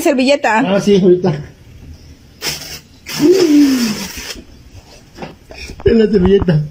servilleta. Ah, sí, ahorita. En la servilleta.